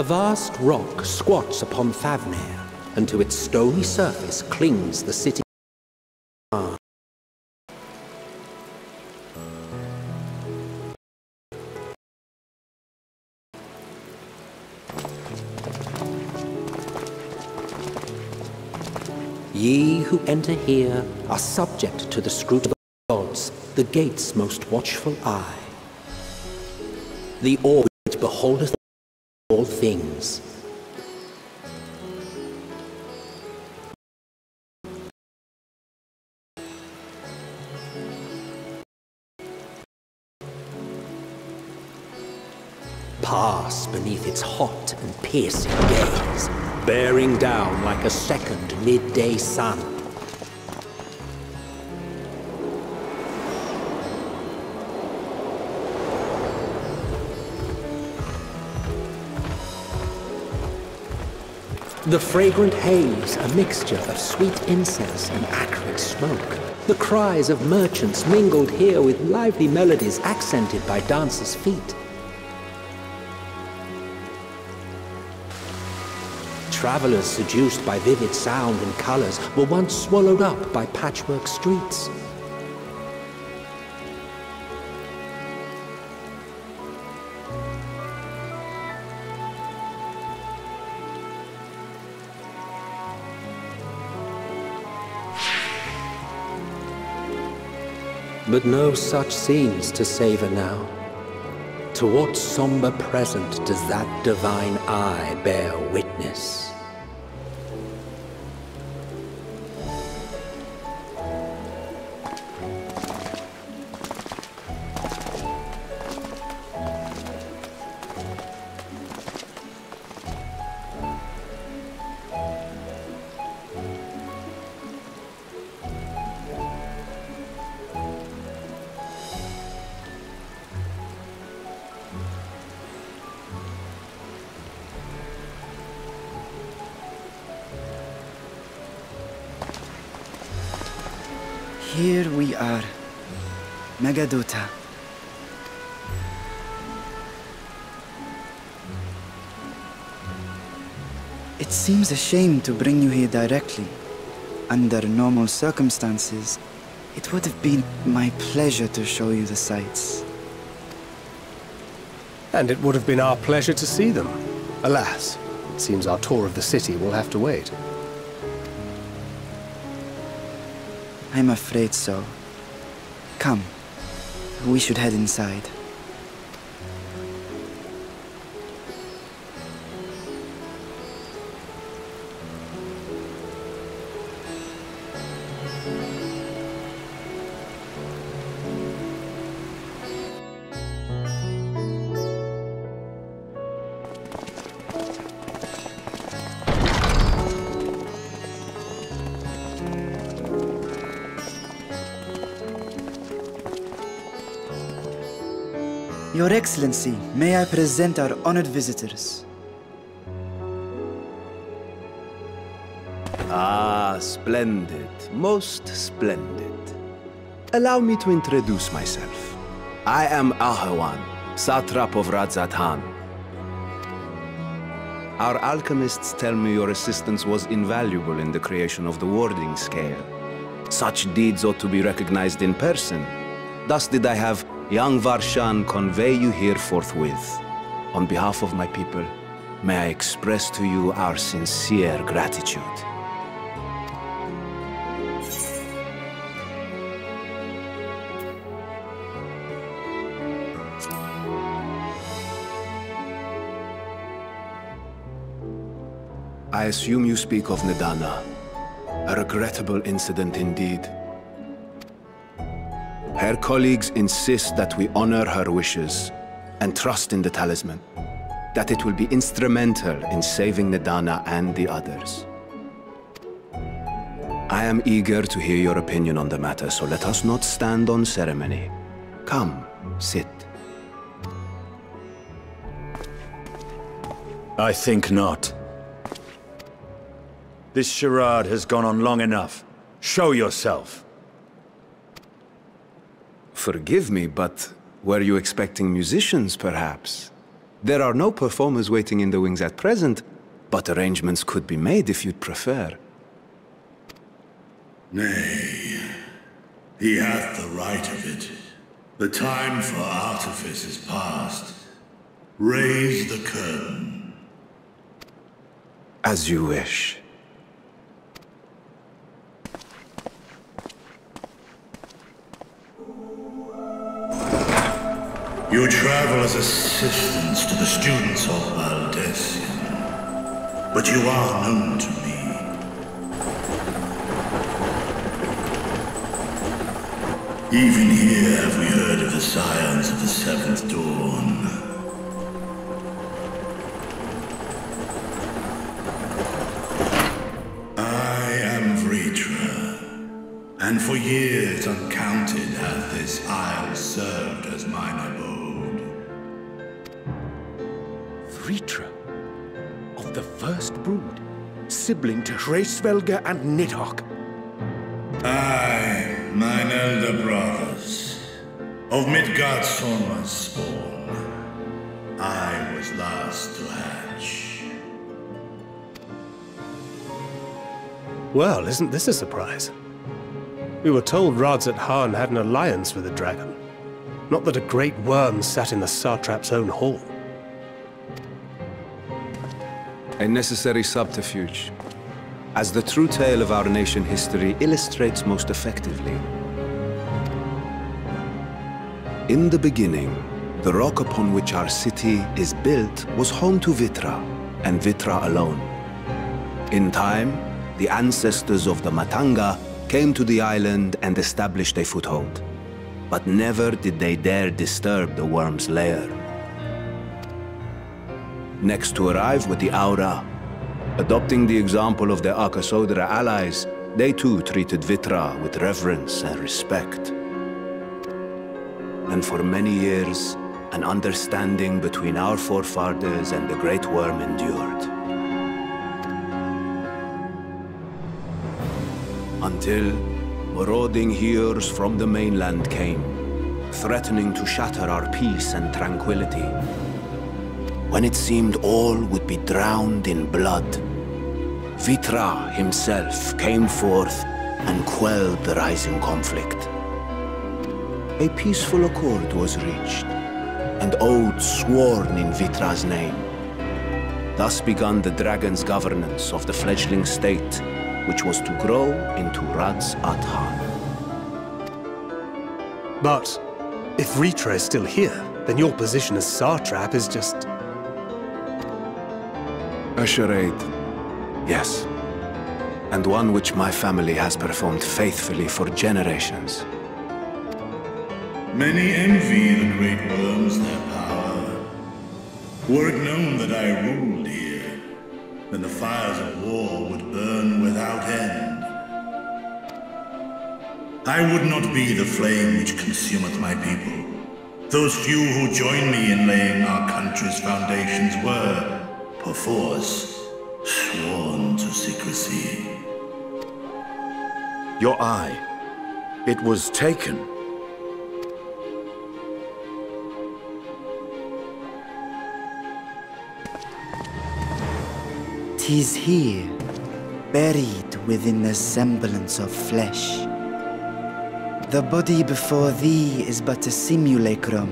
A vast rock squats upon Thavnair, and to its stony surface clings the city. Ye who enter here are subject to the scrutiny of the gods, the gate's most watchful eye. The orb which beholdeth all things. Pass beneath its hot and piercing gaze, bearing down like a second midday sun. The fragrant haze, a mixture of sweet incense and acrid smoke. The cries of merchants mingled here with lively melodies accented by dancers' feet. Travelers seduced by vivid sound and colors were once swallowed up by patchwork streets. But no such scenes to savor now. To what somber present does that divine eye bear witness? Here we are. Meghaduta. It seems a shame to bring you here directly. Under normal circumstances, it would have been my pleasure to show you the sights. And it would have been our pleasure to see them. Alas, it seems our tour of the city will have to wait. I'm afraid so. Come. We should head inside. Your Excellency, may I present our honored visitors? Ah, splendid. Most splendid. Allow me to introduce myself. I am Ahawan, satrap of Radz-at-Han. Our alchemists tell me your assistance was invaluable in the creation of the warding scale. Such deeds ought to be recognized in person. Thus did I have young Varshahn convey you here forthwith. On behalf of my people, may I express to you our sincere gratitude. I assume you speak of Nidhana. A regrettable incident indeed. Her colleagues insist that we honor her wishes and trust in the talisman, that it will be instrumental in saving Nidhana and the others. I am eager to hear your opinion on the matter, so let us not stand on ceremony. Come, sit. I think not. This charade has gone on long enough. Show yourself. Forgive me, but were you expecting musicians, perhaps? There are no performers waiting in the wings at present, but arrangements could be made if you'd prefer. Nay, he hath the right of it. The time for artifice is past. Raise the curtain. As you wish. You travel as assistants to the students of Valdesian, but you are known to me. Even here have we heard of the scions of the Seventh sibling to Hraesvelgr and Nidhogg. I, mine elder brothers, of Midgardsormr's spawn, I was last to hatch. Well, isn't this a surprise? We were told Radz-at-Han had an alliance with the dragon. Not that a great worm sat in the satrap's own hall. A necessary subterfuge, as the true tale of our nation history illustrates most effectively. In the beginning, the rock upon which our city is built was home to Vrtra, and Vrtra alone. In time, the ancestors of the Matanga came to the island and established a foothold. But never did they dare disturb the worm's lair. Next to arrive with the Au Ra, adopting the example of their Arkasodara allies, they too treated Vrtra with reverence and respect. And for many years, an understanding between our forefathers and the Great Worm endured. Until marauding heroes from the mainland came, threatening to shatter our peace and tranquility. When it seemed all would be drowned in blood, Vrtra himself came forth and quelled the rising conflict. A peaceful accord was reached, and oaths sworn in Vrtra's name. Thus began the dragon's governance of the fledgling state, which was to grow into Radz at Han. But if Vrtra is still here, then your position as Satrap is just... A charade, yes. And one which my family has performed faithfully for generations. Many envy the great worms their power. Were it known that I ruled here, then the fires of war would burn without end. I would not be the flame which consumeth my people. Those few who join me in laying our country's foundations were, perforce, sworn secrecy. Your eye. It was taken. Tis here, buried within the semblance of flesh. The body before thee is but a simulacrum,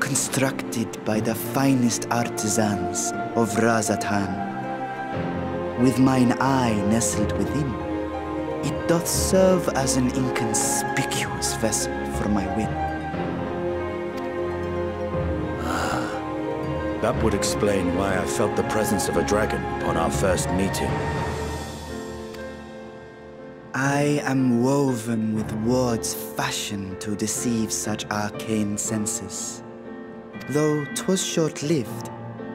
constructed by the finest artisans of Radz-at-Han. With mine eye nestled within, it doth serve as an inconspicuous vessel for my will. That would explain why I felt the presence of a dragon upon our first meeting. I am woven with words fashioned to deceive such arcane senses. Though 'twas short-lived,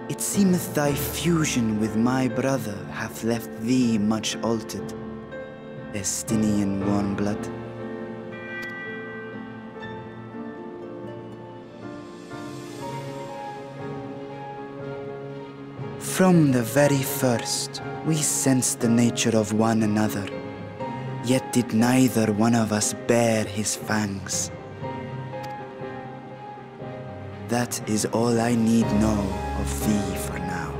it seemeth thy fusion with my brother hath left thee much altered. Estinian warm blood. From the very first, we sensed the nature of one another. Yet did neither one of us bare his fangs. That is all I need know of thee for now.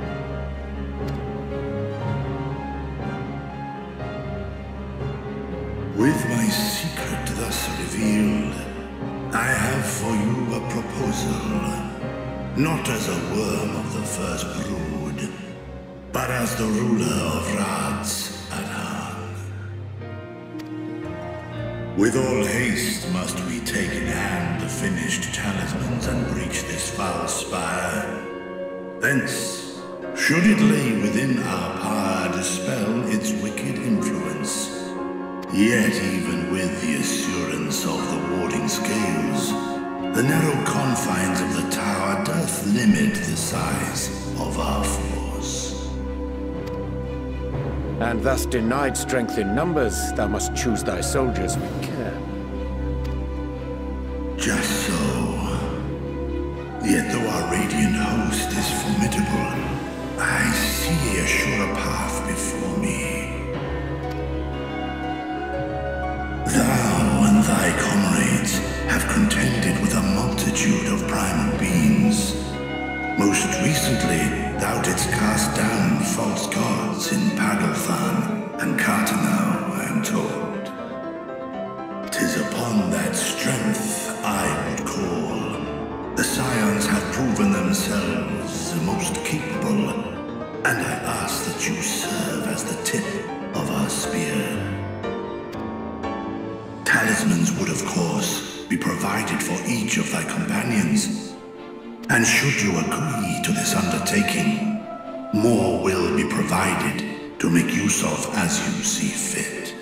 With my secret thus revealed, I have for you a proposal. Not as a worm of the first brood, but as the ruler of Rads With all haste must we take in hand the finished talismans and breach this foul spire. Thence, should it lay within our power, dispel its wicked influence. Yet even with the assurance of the warding scales, the narrow confines of the tower doth limit the size of our force. And thus denied strength in numbers, thou must choose thy soldiers with care. Just so. Yet though our radiant host is formidable, I see a surer path before me. Thou and thy comrades have contended with a multitude of primal beings. Most recently, thou didst cast down false gods in Pagalthan and Cartanau, I am told. Tis upon that strength I would call. The Scions have proven themselves the most capable, and I ask that you serve as the tip of our spear. Talismans would, of course, be provided for each of thy companions. And should you agree to this undertaking, more will be provided to make use of as you see fit.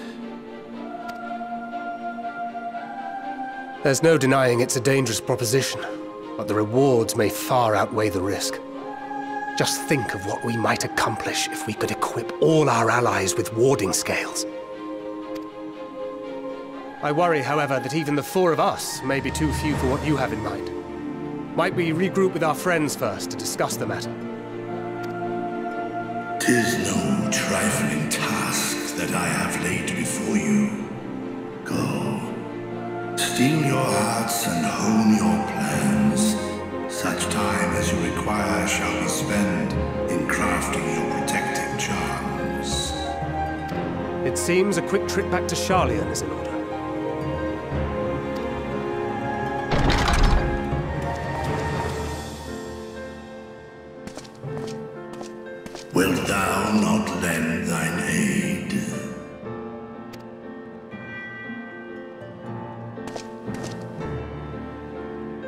There's no denying it's a dangerous proposition, but the rewards may far outweigh the risk. Just think of what we might accomplish if we could equip all our allies with warding scales. I worry, however, that even the four of us may be too few for what you have in mind. Might we regroup with our friends first to discuss the matter? Tis no trifling task that I have laid before you. Go. Steel your hearts and hone your plans. Such time as you require shall be spent in crafting your protective charms. It seems a quick trip back to Sharlayan is in order.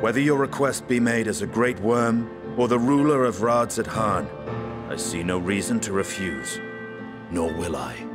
Whether your request be made as a great worm, or the ruler of Radz-at-Han, I see no reason to refuse. Nor will I.